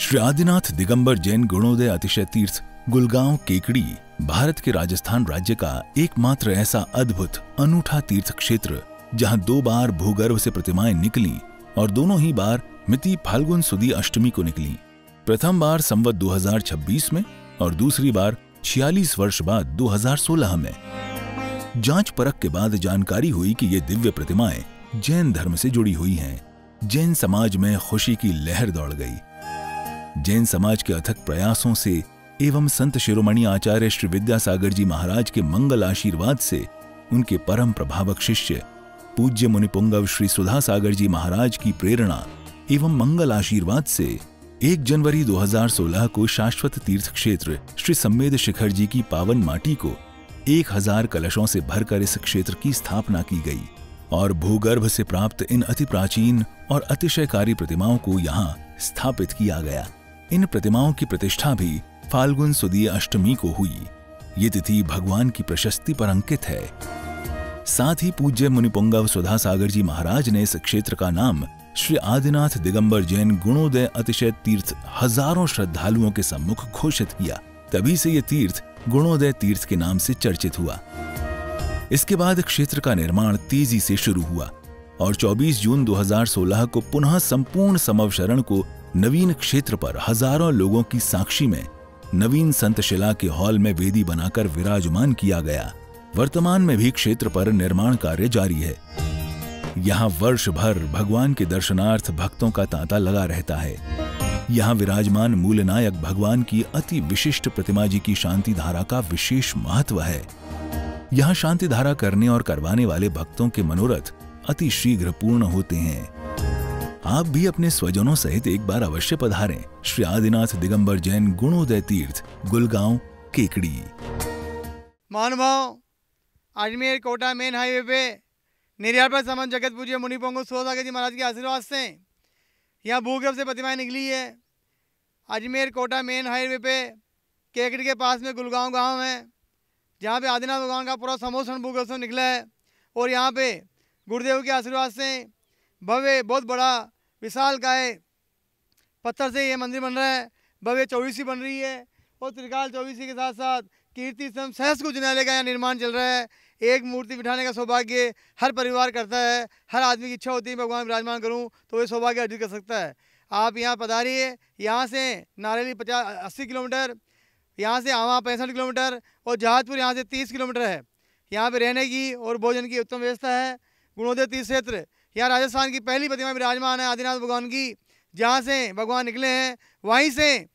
श्री आदिनाथ दिगंबर जैन गुणोदय अतिशय तीर्थ, गुलगांव केकड़ी, भारत के राजस्थान राज्य का एकमात्र ऐसा अद्भुत, अनूठा तीर्थ क्षेत्र जहाँ दो बार भूगर्भ से प्रतिमाएँ निकली और दोनों ही बार मिति फाल्गुन सुदी अष्टमी को निकली। प्रथम बार संवत 2026 में और दूसरी बार 46 वर्ष बाद 2016 में। जाँच परख के बाद जानकारी हुई कि ये दिव्य प्रतिमाएँ जैन धर्म से जुड़ी हुई हैं। जैन समाज में खुशी की लहर दौड़ गई। जैन समाज के अथक प्रयासों से एवं संत शिरोमणि आचार्य श्री विद्यासागर जी महाराज के मंगल आशीर्वाद से उनके परम प्रभावक शिष्य पूज्य मुनिपुंगव श्री सुधा सागर जी महाराज की प्रेरणा एवं मंगल आशीर्वाद से 1 जनवरी 2016 को शाश्वत तीर्थ क्षेत्र श्री सम्मेद शिखर जी की पावन माटी को 1000 कलशों से भरकर इस क्षेत्र की स्थापना की गई और भूगर्भ से प्राप्त इन अति प्राचीन और अतिशयकारी प्रतिमाओं को यहाँ स्थापित किया गया। इन प्रतिमाओं की प्रतिष्ठा भी फाल्गुन सुदीय अष्टमी को हुई। ये तिथि भगवान की प्रशस्ति पर अंकित है। साथ ही पूज्य मुनिपुंगव सुधा सागर जी महाराज ने इस क्षेत्र का नाम श्री आदिनाथ दिगंबर जैन गुणोदय अतिशय तीर्थ हज़ारों श्रद्धालुओं के सम्मुख घोषित किया। तभी से ये तीर्थ गुणोदय तीर्थ के नाम से चर्चित हुआ। इसके बाद क्षेत्र का निर्माण तेज़ी से शुरू हुआ और 24 जून 2016 को पुनः संपूर्ण समवशरण को नवीन क्षेत्र पर हज़ारों लोगों की साक्षी में नवीन संत शिला के हॉल में वेदी बनाकर विराजमान किया गया। वर्तमान में भी क्षेत्र पर निर्माण कार्य जारी है। यहाँ वर्ष भर भगवान के दर्शनार्थ भक्तों का तांता लगा रहता है। यहाँ विराजमान मूलनायक भगवान की अति विशिष्ट प्रतिमा जी की शांति धारा का विशेष महत्व है। यहाँ शांति धारा करने और करवाने वाले भक्तों के मनोरथ अति शीघ्र पूर्ण होते हैं। आप भी अपने स्वजनों सहित एक बार अवश्य पधारें। श्री आदिनाथ दिगंबर जैन गुणोदय तीर्थ, गुलगांव, केकड़ी। महानुभाव अजमेर कोटा मेन हाईवे पे निर्याल पर समन जगत पूज्य मुनि पोंगो सोसागर जी महाराज के आशीर्वाद से यहाँ भूगर्भ से प्रतिमाएँ निकली है। अजमेर कोटा मेन हाईवे पे केकड़ी के पास में गुलगांव गाँव है, जहाँ पे आदिनाथ भगवान का पूरा समोषण भूगर्भ से निकला है और यहाँ पे गुरुदेव के आशीर्वाद से भव्य, बहुत बड़ा विशाल का है। पत्थर से ये मंदिर बन रहा है। भव्य चौबीसी बन रही है और त्रिकाल चौबीसी के साथ साथ कीर्ति स्तंभ सहस कुछ न्यायालय का यहाँ निर्माण चल रहा है। एक मूर्ति बिठाने का सौभाग्य हर परिवार करता है। हर आदमी की इच्छा होती है भगवान विराजमान करूँ तो ये सौभाग्य अर्जित कर सकता है। आप यहाँ पधारिए। यहाँ से नारेली पचास, अस्सी किलोमीटर, यहाँ से आवा पैंसठ किलोमीटर और जहाजपुर यहाँ से तीस किलोमीटर है। यहाँ पे रहने की और भोजन की उत्तम व्यवस्था है। गुणोदय तीर्थ क्षेत्र यहाँ राजस्थान की पहली प्रतिमा विराजमान है, आदिनाथ भगवान की। जहाँ से भगवान निकले हैं, वहीं से,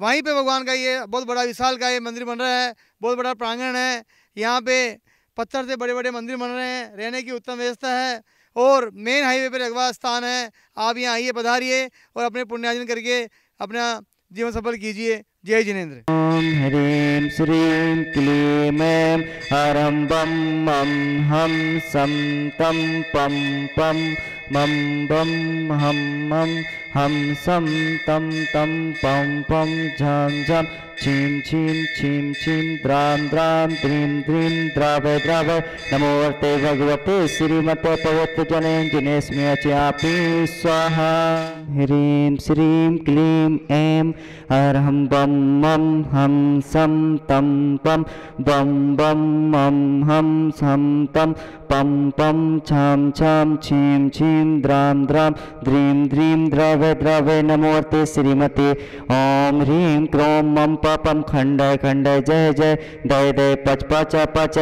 वहीं पे भगवान का ये बहुत बड़ा विशाल का ये मंदिर बन रहा है, बहुत बड़ा प्रांगण है। यहाँ पे पत्थर से बड़े बड़े मंदिर बन रहे हैं, रहने की उत्तम व्यवस्था है। और मेन हाईवे पर रगवा स्थान है, आप यहाँ आइए, पधारिए और अपने पुण्यार्जन करके अपना जीवन सफल कीजिए। जय जिनेन्द्र। ह्रीं श्रीं क्लीं ऐं हरं बं मं हं सं तं पं पं मं बं, हं मं, हं सं, तं तं, पं पं, झं झं। छीं छीं छीं छीं, द्रां द्रां, द्रीं द्रीं द्रावय द्रावय नमोऽर्ते भगवते श्रीमते पवत्रजने जिनेस्मि अचापि स्वाहा। ह्रीं, श्रीं, क्लीं, ऐं अरहं बं, मं, हं सं, तं, पं। बं बं, मं, हं सं, तं पं पं छं छं छीं छीं द्रां द्रां द्रीं द्रीं द्रवय द्रवय नमोऽर्ते श्रीमते ॐ ह्रीं क्रों मं पपं खण्डय खण्डय जय जय दय दय पच पच पच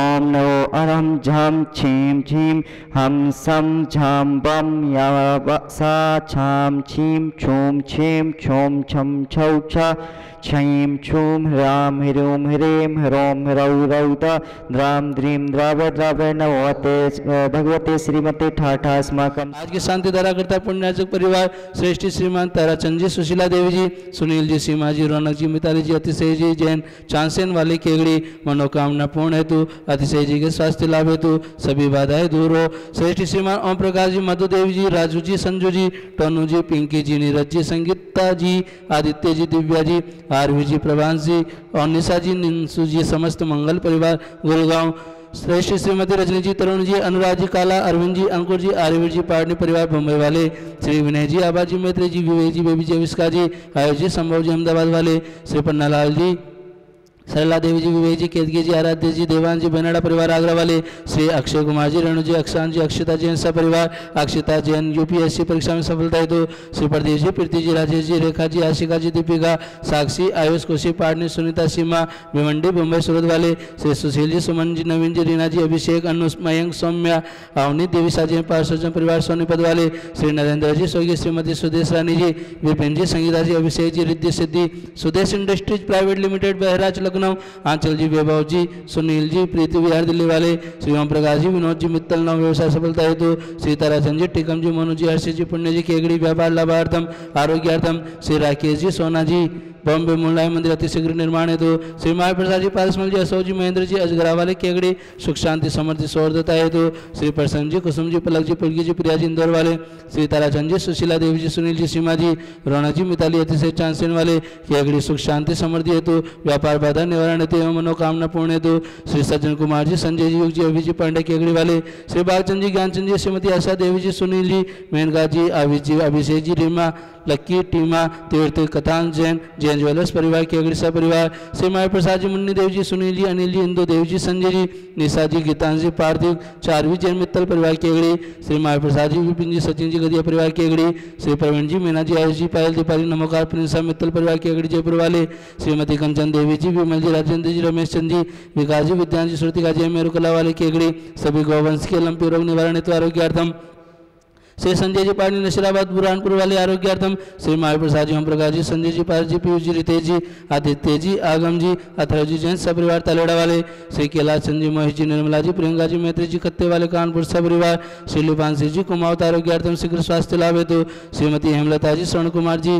ॐ नमो अरं झं छीं छीं हं सं झं बं यव सा छां छीं छूं छीं छुं छं छौ छ छीं छूं ह्रां ह्रूं ह्रीं ह्रौं ह्रौ रौ द द्रां द्रीं द्रव द्रव नमोते भगवते श्रीमते ठाठा अस्माकम् आज की शांति धारा करता पुण्याचक परिवार, श्रेष्ठी श्रीमान ताराचंद जी सुशीला देवी जी सुनील जी सीमा जी रौनक जी मिताली जी अतिशय जी जैन, चांसेन वाली केगड़ी, मनोकामना पूर्ण हेतु अतिशय जी के स्वास्थ्य लाभ हेतु, सभी बाधाएँ दूर हो। श्रेष्ठी श्रीमान ओम प्रकाश जी मधु देवी जी राजू जी संजू जी टोनू जी पिंकी जी नीरज जी संगीता जी आदित्य जी दिव्या जी आरवी जी प्रभांश जी और निशा जी निशु जी, समस्त मंगल परिवार, गुरुगांव। श्रेष्ठ श्रीमती रजनी जी, तरुण जी, अनुराग जी, काला, अरविंद जी, अंकुर जी आर्यवीर जी पाटनी परिवार मुंबई वाले। श्री विनय जी आबाजी मैत्री जी, विवेक जी, बेबी जी विस्का जी, आयुष जी, संभव जी, अहमदाबाद वाले। श्री पन्नालाल जी सरला देवी जी, विवेक जी केतगी जी, आराध्य जी, देवान जी, बेनाडा परिवार, आगरा वाले, श्री अक्षय कुमार जी, रेणु जी, अक्षान जी, अक्षिता जैन सा परिवार, अक्षिता जैन यूपीएससी परीक्षा में सफलता हेतु श्री प्रदीप जी, प्रीति जी, राजेश जी, रेखा जी, आशिका जी, दीपिका, साक्षी, आयुष खुशी पाटनी सुनीता, सीमा भिवंडी मुंबई सूरत वाले, श्री सुशील जी, सुमन जी, नवीन जी, रीना जी, अभिषेक, अनु, मयंक, सौम्या अवनी देवी साजी पार्षद परिवार, सोनीपत वाले, श्री नरेंद्र जी, स्वर्गीय Shrimati Sudesh Rani ji, Vipin ji, Sangeeta ji, Abhishek ji, Riddhi Siddhi, Sudesh industries private limited, Bahraj Lucknow Anchal ji, Vaibhav ji, Sunil ji, Preeti Vihar, Delhi वाले, श्री ओम प्रकाश जी, विनोद जी, मित्तल नव व्यवसाय सफलता हेतु श्री ताराचंद जी, टिकम जी, मोनू जी हर्षित जी, पुण्य जी केगड़ी व्यापार, लाभार्थम, आरोग्यार्थम, श्री राकेश जी, सोना जी, बॉम्बे मुंडलाई मंदिर अतिशीघ्र निर्माण हेतु, श्री माय प्रसाद जी, पारसमल जी, अशोक जी, महेंद्र जी, अजगरा वाले केगड़ी सुख शांति, समृद्धि सौर्धता हेतु, श्री प्रसन्न जी, कुसुम जी, पलक जी, पुलकी जी, प्रिया जी, इंदौर वाले श्री ताराचंद जी, सुशीला देवी जी, सुनील जी, सीमा जी, रोना जी, मिताली अतिशय चांसेन वाले केगड़ी सुख शांति, समृद्धि हेतु, व्यापार बाधा निवारण हेतु एवं मनोकामना पूर्ण हेतु श्री सज्जन कुमार जी, संजय जी योग जी अभिजी पांडे केगड़ी वाले। श्री बालचंद जी, ज्ञानचंद जी, श्रीमती आशा देवी जी, सुनील जी, मेनका जी अभिजी अभिषेक जी, रीमा लक्की टीमा, तीर्थ कथान जैन जैन ज्वेलर्स परिवार के अग्रसा परिवार श्री प्रसाद जी, मुन्नी देव जी सुनील जी, अनिल जी, इंदु देव जी, संजय जी, निशा जी गीतांजलि पार्थिव, चारवी जैन मित्तल परिवार की अगड़ी श्री माया प्रसाद जी, विपिन जी, सचिन जी, गदिया परिवार की अगड़ी श्री प्रवीण जी, मीना जी, आयुष जी, पायल, दीपाली, नमोकार प्रिंसा मित्तल परिवार की अगड़ी जयपुर वाले, श्रीमती कंचन देवी जी, विमल जी, राजेंद्र जी, रमेश चंद जी, विकास जी, विद्यान जी, श्रुतिका जी, मेरुकला वाले की अगड़ी सभी गौवंश के, लंपी रोग निवारण हेतु आरोग्यार्थम श्री संजय जी पाटिल नशीराबाद, बुरहानपुर वाले आरोग्यार्थम, श्री माया प्रसाद जी ओम प्रकाश जी, संजय जी पाल जी, पीयूष जी, रितेश जी, आदित्य जी, आगम जी अथर जी, जैन सपरिवार, तलेड़ा वाले, श्री कैलाश चंद जी, महेश जी, निर्मला जी, प्रियंका जी, मैत्री जी, कत्ते वाले, कानपुर सपरिवार, श्री सिंह जी, कुमावत आरोग्यार्थम, शीघ्र स्वास्थ्य लाभ हेतु श्रीमती हेमलता जी, स्वर्ण कुमार जी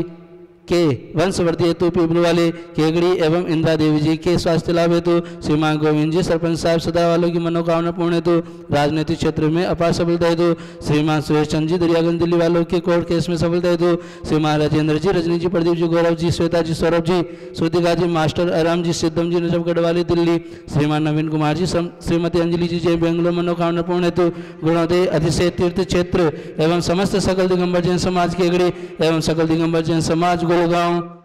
के वंशवर्ती हेतु पीपल वाले केगड़ी एवं इंदिरा देवी जी के स्वास्थ्य लाभ हेतु श्रीमान गोविंद जी, सरपंच साहब सदा वालों की मनोकामना पूर्ण हेतु, राजनीतिक क्षेत्र में अपार सफलता हेतु श्रीमान सुरेश चंद जी, दरियागंज, दिल्ली वालों के कोर्ट केस में सफलता हेतु श्रीमान राजेंद्र जी, रजनी जी, प्रदीप जी, गौरव जी, श्वेता जी, सौरभ जी, श्रुतिका जी, मास्टर आराम जी, सिद्धम जी नजफगढ़ वाली दिल्ली श्रीमान नवीन कुमार जी श्रीमती अंजलि जी, जय बेंगलोर, मनोकामना पूर्ण हेतु गुणोदय अधिशय तीर्थ क्षेत्र एवं समस्त सकल दिगंबर जैन समाज के अगड़ी एवं सकल दिगंबर जैन समाज गुड़गांव सम्पूज्यकाना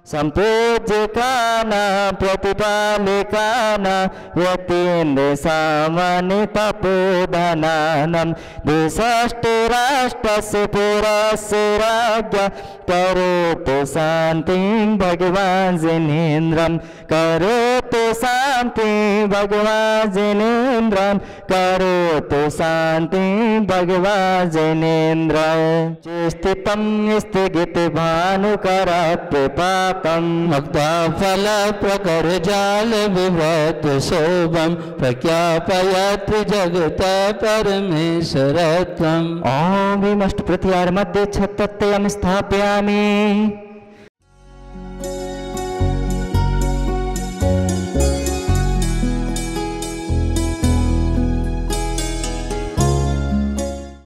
प्रतिपालिकाना यतीन्द्र सामानि तपोधनानं द्विषष्टिराष्ट्रस्य पुरस्य राज्ञ करोतु शान्तिं भगवान् जिनेन्द्रं करोतु शान्तिं भगवान् जिनेन्द्रं करोतु शान्तिं भगवान् जिनेन्द्र स्थितं स्थगितभानुकराप्यपाकम् भक्ता फल प्रकर जाल विभत शोभम प्रख्यापयत् जगत परमेश्वरत्वम् ॐ विमष्ट मध्य छत्र स्थापयामि।